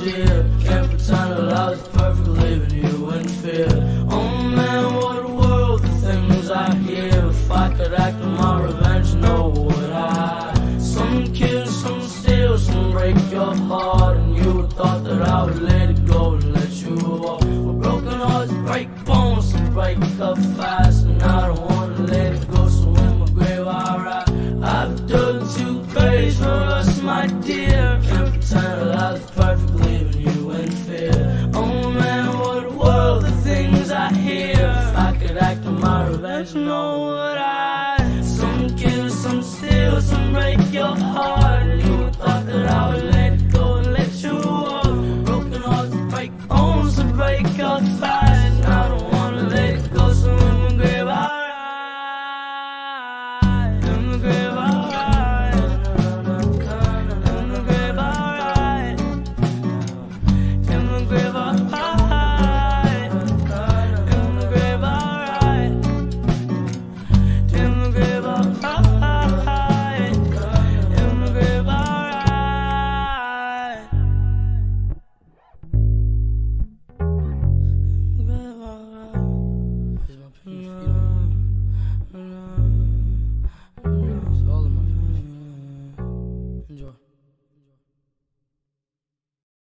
dear. Can't pretend that I was perfect, leaving you in fear. Oh man, what a world, the things I hear. If I could act on my revenge, no would I. Some kill, some steal, some break your heart. And you thought that I would let it go and let you walk. Well, broken hearts break bones, and break up fast. And I don't wanna let it go, so in my grave I write. I've done too crazy for us, my dear. there's no